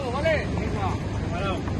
好，我嘞，你好，完了。